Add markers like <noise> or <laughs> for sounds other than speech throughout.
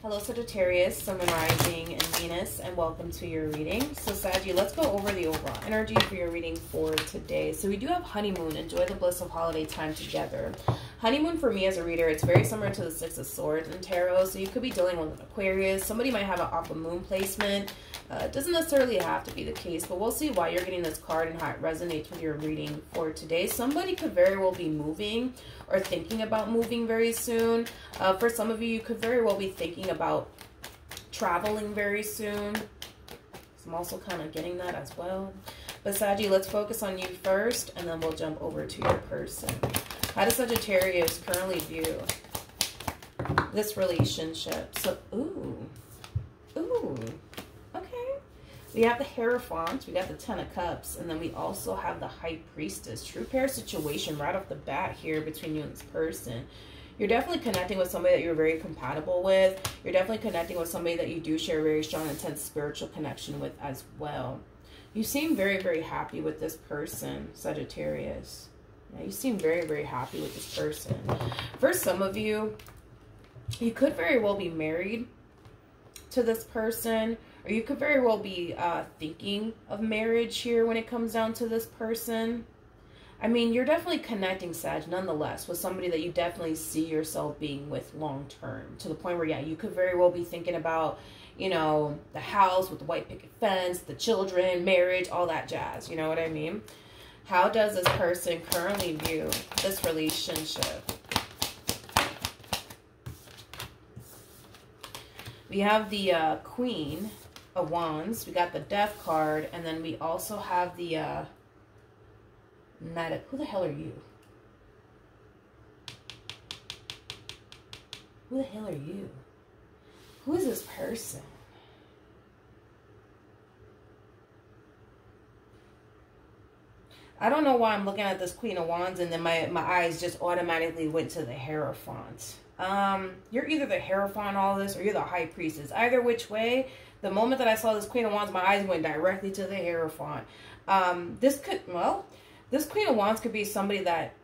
Hello Sagittarius, Sun, Rising, and Venus, and welcome to your reading. So Saggy, let's go over the overall energy for your reading for today. So we do have honeymoon. Enjoy the bliss of holiday time together. Honeymoon for me as a reader, it's very similar to the Six of Swords in Tarot. So you could be dealing with an Aquarius. Somebody might have an Aqua Moon placement. Uh, it doesn't necessarily have to be the case, but we'll see why you're getting this card and how it resonates with your reading for today. Somebody could very well be moving or thinking about moving very soon. Uh, for some of you, you could very well be thinking about traveling very soon. I'm also kind of getting that as well. But Saggy, let's focus on you first, and then we'll jump over to your person. How does Sagittarius currently view this relationship? So, ooh, ooh. We have the Hierophant, we got the Ten of Cups, and then we also have the High Priestess. True pair situation right off the bat here between you and this person. You're definitely connecting with somebody that you're very compatible with. You're definitely connecting with somebody that you do share a very strong, intense spiritual connection with as well. You seem very, very happy with this person, Sagittarius. Yeah, you seem very, very happy with this person. For some of you, you could very well be married to this person or you could very well be uh, thinking of marriage here when it comes down to this person. I mean, you're definitely connecting, Sag, nonetheless, with somebody that you definitely see yourself being with long term. To the point where, yeah, you could very well be thinking about, you know, the house with the white picket fence, the children, marriage, all that jazz. You know what I mean? How does this person currently view this relationship? We have the uh, Queen of Wands. We got the Death card. And then we also have the uh, Knight of... Who the hell are you? Who the hell are you? Who is this person? I don't know why I'm looking at this Queen of Wands and then my, my eyes just automatically went to the Hierophant. Um, you're either the Hierophant all this or you're the High Priestess. Either which way, the moment that I saw this Queen of Wands, my eyes went directly to the Hierophant. Um, this could, well, this Queen of Wands could be somebody that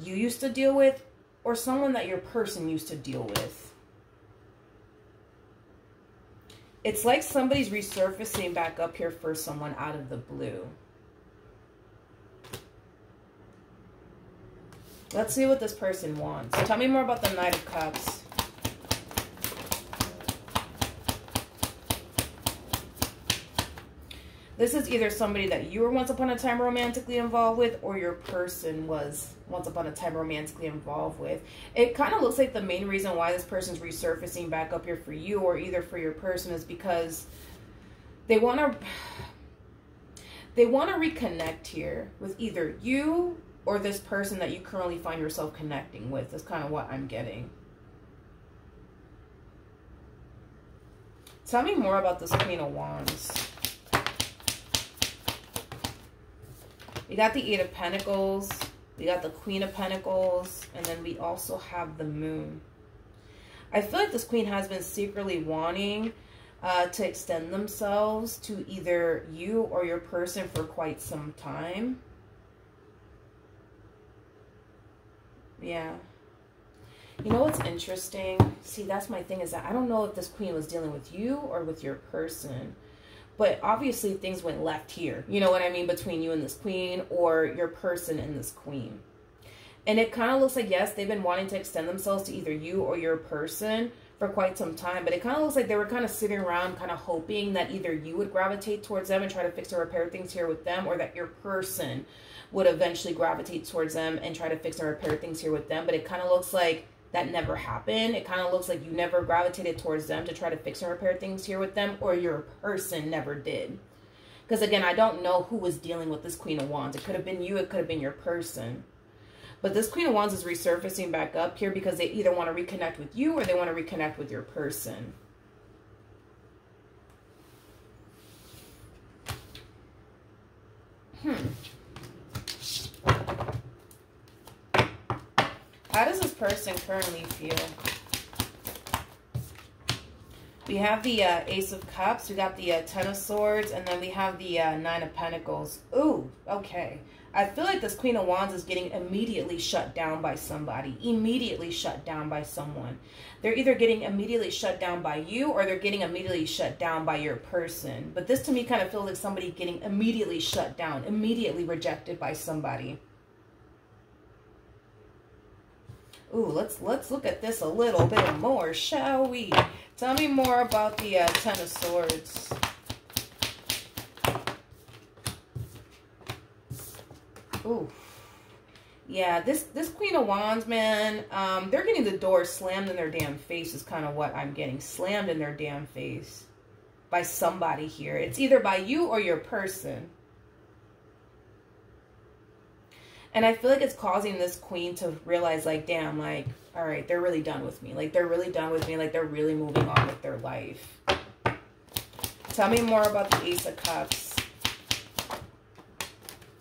you used to deal with or someone that your person used to deal with. It's like somebody's resurfacing back up here for someone out of the blue. Let's see what this person wants. Tell me more about the Knight of Cups. This is either somebody that you were once upon a time romantically involved with or your person was once upon a time romantically involved with. It kind of looks like the main reason why this person's resurfacing back up here for you or either for your person is because they want to <sighs> they want to reconnect here with either you or this person that you currently find yourself connecting with. That's kind of what I'm getting. Tell me more about this Queen of Wands. We got the Eight of Pentacles. We got the Queen of Pentacles. And then we also have the Moon. I feel like this Queen has been secretly wanting uh, to extend themselves to either you or your person for quite some time. Yeah. You know what's interesting? See, that's my thing is that I don't know if this queen was dealing with you or with your person. But obviously things went left here. You know what I mean? Between you and this queen or your person and this queen. And it kind of looks like, yes, they've been wanting to extend themselves to either you or your person for quite some time. But it kind of looks like they were kind of sitting around kind of hoping that either you would gravitate towards them and try to fix or repair things here with them or that your person would eventually gravitate towards them and try to fix and repair things here with them. But it kind of looks like that never happened. It kind of looks like you never gravitated towards them to try to fix and repair things here with them, or your person never did. Because again, I don't know who was dealing with this Queen of Wands. It could have been you, it could have been your person. But this Queen of Wands is resurfacing back up here because they either want to reconnect with you or they want to reconnect with your person. Hmm. How does this person currently feel? We have the uh, Ace of Cups. We got the uh, Ten of Swords. And then we have the uh, Nine of Pentacles. Ooh, okay. I feel like this Queen of Wands is getting immediately shut down by somebody, immediately shut down by someone. They're either getting immediately shut down by you or they're getting immediately shut down by your person. But this to me kind of feels like somebody getting immediately shut down, immediately rejected by somebody. Ooh, let's let's look at this a little bit more, shall we? Tell me more about the uh, Ten of Swords. Ooh. Yeah, this this Queen of Wands, man, um, they're getting the door slammed in their damn face is kind of what I'm getting. Slammed in their damn face by somebody here. It's either by you or your person. And I feel like it's causing this queen to realize, like, damn, like, all right, they're really done with me. Like, they're really done with me. Like, they're really moving on with their life. Tell me more about the Ace of Cups.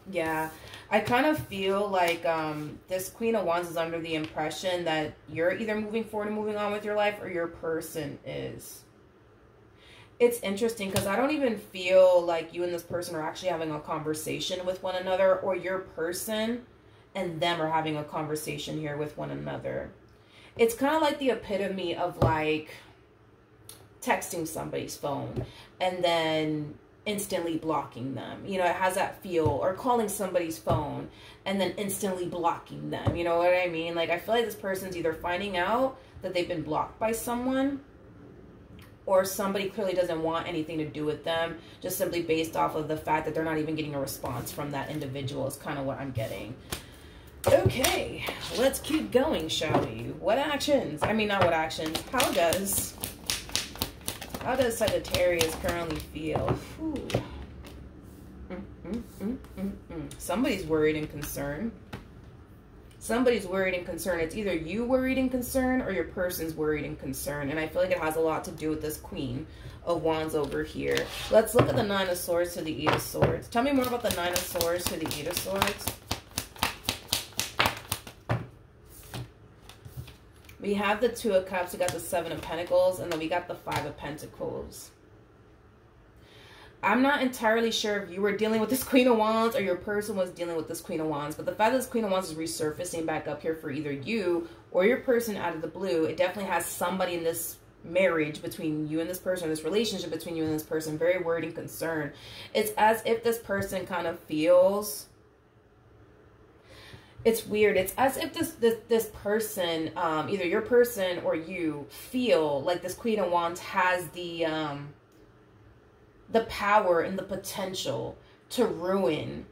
Yeah, I kind of feel like um, this Queen of Wands is under the impression that you're either moving forward and moving on with your life or your person is. It's interesting because I don't even feel like you and this person are actually having a conversation with one another or your person and them are having a conversation here with one another. It's kind of like the epitome of like texting somebody's phone and then instantly blocking them. You know, it has that feel or calling somebody's phone and then instantly blocking them. You know what I mean? Like I feel like this person's either finding out that they've been blocked by someone or somebody clearly doesn't want anything to do with them just simply based off of the fact that they're not even getting a response from that individual is kind of what I'm getting. Okay, let's keep going, shall we? What actions? I mean, not what actions. How does how does Sagittarius currently feel? Somebody's worried and concerned. Somebody's worried and concerned. It's either you worried and concerned or your person's worried and concerned. And I feel like it has a lot to do with this Queen of Wands over here. Let's look at the Nine of Swords to the Eight of Swords. Tell me more about the Nine of Swords to the Eight of Swords. We have the Two of Cups, we got the Seven of Pentacles, and then we got the Five of Pentacles. I'm not entirely sure if you were dealing with this <laughs> Queen of Wands or your person was dealing with this Queen of Wands, but the fact that this Queen of Wands is resurfacing back up here for either you or your person out of the blue, it definitely has somebody in this marriage between you and this person, this relationship between you and this person, very worried and concerned. It's as if this person kind of feels it's weird. It's as if this this this person, um, either your person or you, feel like this Queen of Wands has the um, the power and the potential to ruin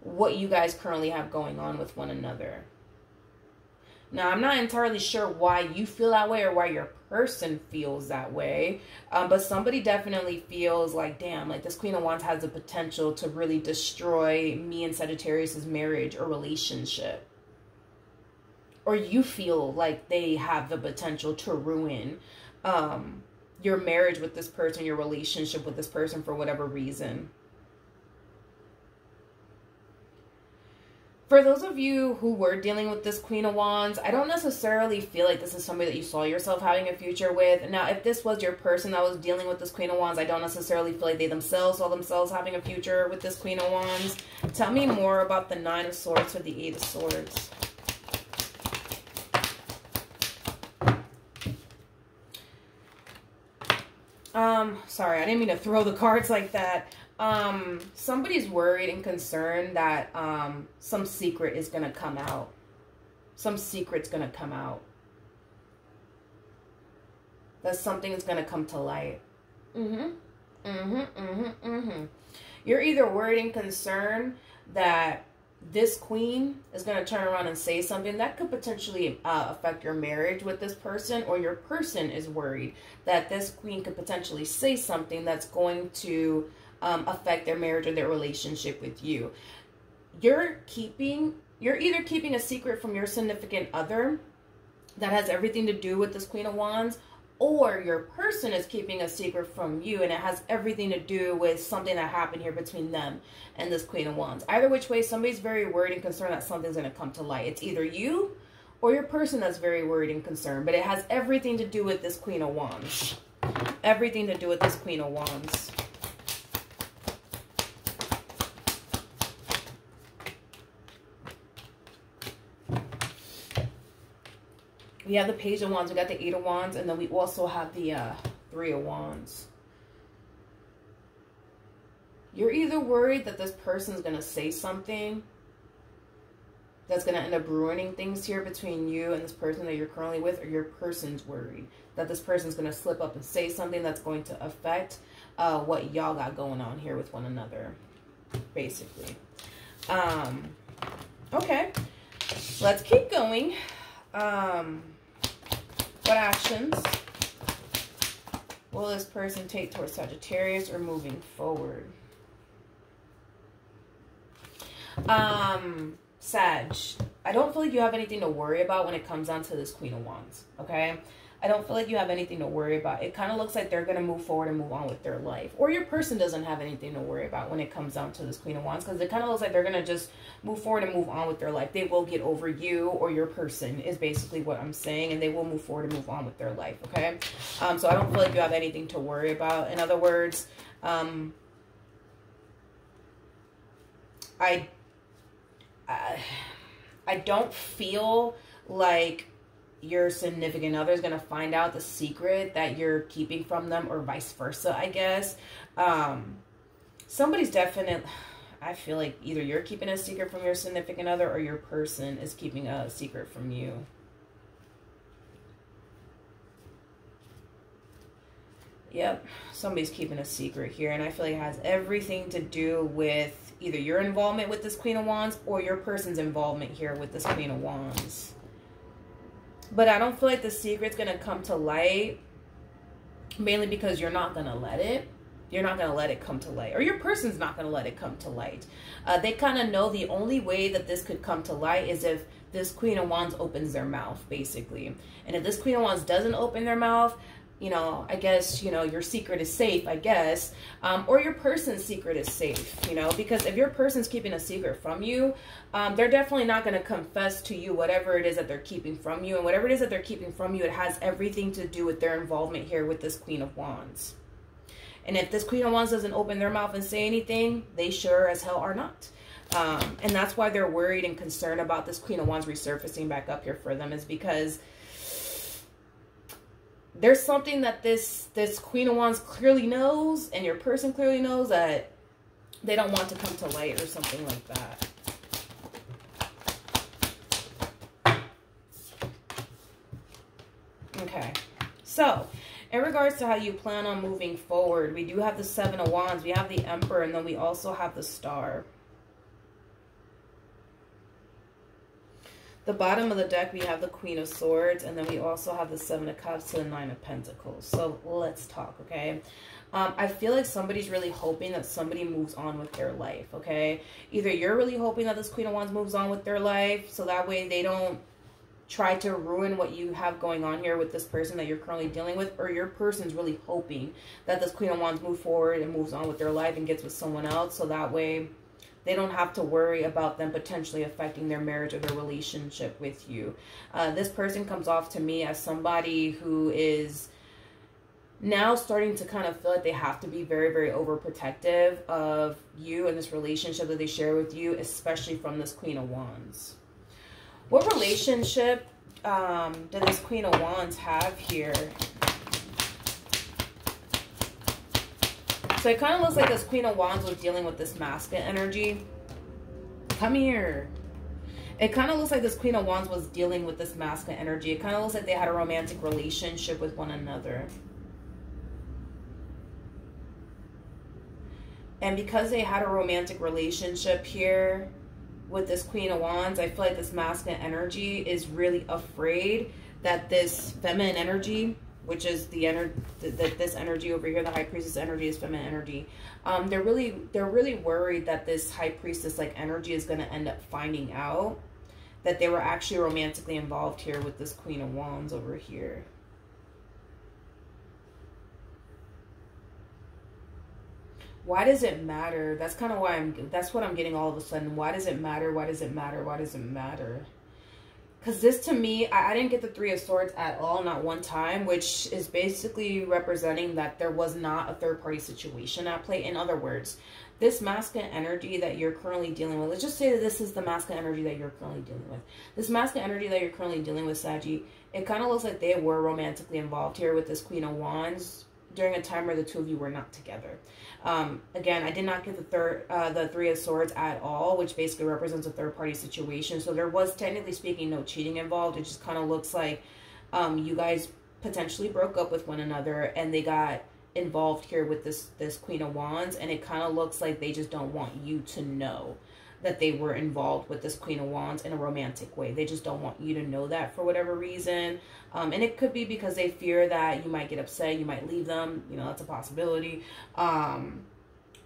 what you guys currently have going on with one another. Now, I'm not entirely sure why you feel that way or why your person feels that way, um, but somebody definitely feels like, damn, like this Queen of Wands has the potential to really destroy me and Sagittarius's marriage or relationship. Or you feel like they have the potential to ruin um, your marriage with this person, your relationship with this person for whatever reason. For those of you who were dealing with this Queen of Wands, I don't necessarily feel like this is somebody that you saw yourself having a future with. Now, if this was your person that was dealing with this Queen of Wands, I don't necessarily feel like they themselves saw themselves having a future with this Queen of Wands. Tell me more about the Nine of Swords or the Eight of Swords. Um, sorry, I didn't mean to throw the cards like that. Um somebody's worried and concerned that um some secret is gonna come out. Some secret's gonna come out. That something is gonna come to light. Mm-hmm. Mm-hmm mm-hmm mm-hmm. You're either worried and concerned that this queen is going to turn around and say something that could potentially uh, affect your marriage with this person or your person is worried that this queen could potentially say something that's going to um, affect their marriage or their relationship with you. You're keeping, you're either keeping a secret from your significant other that has everything to do with this Queen of Wands, or your person is keeping a secret from you and it has everything to do with something that happened here between them and this Queen of Wands. Either which way, somebody's very worried and concerned that something's going to come to light. It's either you or your person that's very worried and concerned, but it has everything to do with this Queen of Wands. Everything to do with this Queen of Wands. We have the Page of Wands, we got the Eight of Wands, and then we also have the uh, Three of Wands. You're either worried that this person's going to say something that's going to end up ruining things here between you and this person that you're currently with, or your person's worried that this person's going to slip up and say something that's going to affect uh, what y'all got going on here with one another, basically. Um, okay, let's keep going. Um, what actions will this person take towards Sagittarius or moving forward? Um, Sag, I don't feel like you have anything to worry about when it comes down to this Queen of Wands, okay? I don't feel like you have anything to worry about. It kind of looks like they're going to move forward and move on with their life. Or your person doesn't have anything to worry about when it comes down to this Queen of Wands. Because it kind of looks like they're going to just move forward and move on with their life. They will get over you or your person is basically what I'm saying. And they will move forward and move on with their life, okay? Um, so I don't feel like you have anything to worry about. In other words, um, I, I, I don't feel like your significant other is going to find out the secret that you're keeping from them or vice versa, I guess. Um, somebody's definite. I feel like either you're keeping a secret from your significant other or your person is keeping a secret from you. Yep, somebody's keeping a secret here. And I feel like it has everything to do with either your involvement with this Queen of Wands or your person's involvement here with this Queen of Wands. But I don't feel like the secret's going to come to light mainly because you're not going to let it. You're not going to let it come to light. Or your person's not going to let it come to light. Uh, they kind of know the only way that this could come to light is if this Queen of Wands opens their mouth, basically. And if this Queen of Wands doesn't open their mouth, you know, I guess, you know, your secret is safe, I guess, um, or your person's secret is safe, you know, because if your person's keeping a secret from you, um, they're definitely not going to confess to you whatever it is that they're keeping from you. And whatever it is that they're keeping from you, it has everything to do with their involvement here with this Queen of Wands. And if this Queen of Wands doesn't open their mouth and say anything, they sure as hell are not. Um, and that's why they're worried and concerned about this Queen of Wands resurfacing back up here for them is because there's something that this this Queen of Wands clearly knows and your person clearly knows that they don't want to come to light or something like that. Okay, so in regards to how you plan on moving forward, we do have the Seven of Wands, we have the Emperor, and then we also have the Star. The bottom of the deck, we have the Queen of Swords, and then we also have the Seven of Cups to the Nine of Pentacles. So let's talk, okay? Um, I feel like somebody's really hoping that somebody moves on with their life, okay? Either you're really hoping that this Queen of Wands moves on with their life, so that way they don't try to ruin what you have going on here with this person that you're currently dealing with, or your person's really hoping that this Queen of Wands move forward and moves on with their life and gets with someone else, so that way they don't have to worry about them potentially affecting their marriage or their relationship with you. Uh, this person comes off to me as somebody who is now starting to kind of feel like they have to be very, very overprotective of you and this relationship that they share with you, especially from this Queen of Wands. What relationship um, does this Queen of Wands have here? So it kind of looks like this Queen of Wands was dealing with this masculine energy. Come here. It kind of looks like this Queen of Wands was dealing with this masculine energy. It kind of looks like they had a romantic relationship with one another. And because they had a romantic relationship here with this Queen of Wands, I feel like this masculine energy is really afraid that this feminine energy which is the energy that this energy over here the high priestess energy is feminine energy. Um they're really they're really worried that this high priestess like energy is going to end up finding out that they were actually romantically involved here with this queen of wands over here. Why does it matter? That's kind of why i'm that's what i'm getting all of a sudden. Why does it matter? Why does it matter? Why does it matter because this to me, I, I, didn't get the Three of Swords at all, not one time, which is basically representing that there was not a third party situation at play. In other words, this masculine energy that you're currently dealing with, let's just say that this is the masculine energy that you're currently dealing with. This masculine energy that you're currently dealing with, Saggy, it kind of looks like they were romantically involved here with this Queen of Wands during a time where the two of you were not together. Um, again, I did not get the third, uh, the Three of Swords at all, which basically represents a third party situation. So there was, technically speaking, no cheating involved. It just kind of looks like um, you guys potentially broke up with one another and they got involved here with this this Queen of Wands, and it kind of looks like they just don't want you to know that they were involved with this Queen of Wands in a romantic way. They just don't want you to know that for whatever reason. Um, and it could be because they fear that you might get upset, you might leave them. You know, that's a possibility. Um,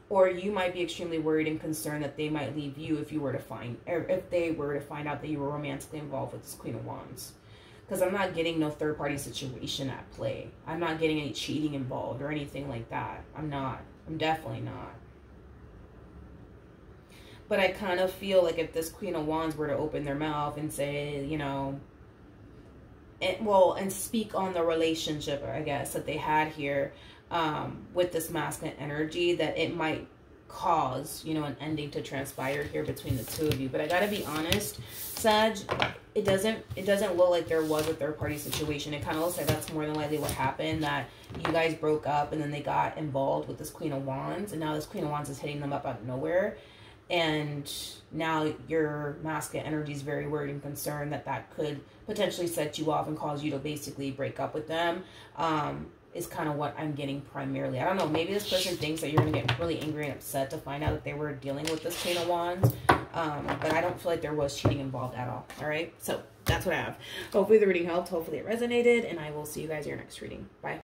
or you might be extremely worried and concerned that they might leave you if you were to find, or if they were to find out that you were romantically involved with this Queen of Wands. Because I'm not getting no third party situation at play. I'm not getting any cheating involved or anything like that. I'm not. I'm definitely not. But I kind of feel like if this Queen of Wands were to open their mouth and say, you know, and, well, and speak on the relationship, I guess, that they had here um, with this masculine energy, that it might cause, you know, an ending to transpire here between the two of you. But I gotta be honest, Sag, it doesn't it doesn't look like there was a third party situation. It kind of looks like that's more than likely what happened. That you guys broke up and then they got involved with this Queen of Wands, and now this Queen of Wands is hitting them up out of nowhere and now your masculine energy is very worried and concerned that that could potentially set you off and cause you to basically break up with them um, is kind of what i'm getting primarily. I don't know maybe this person thinks that you're gonna get really angry and upset to find out that they were dealing with this queen of wands um, but i don't feel like there was cheating involved at all all right? So that's what i have. Hopefully the reading helped hopefully it resonated and i will see you guys in your next reading. Bye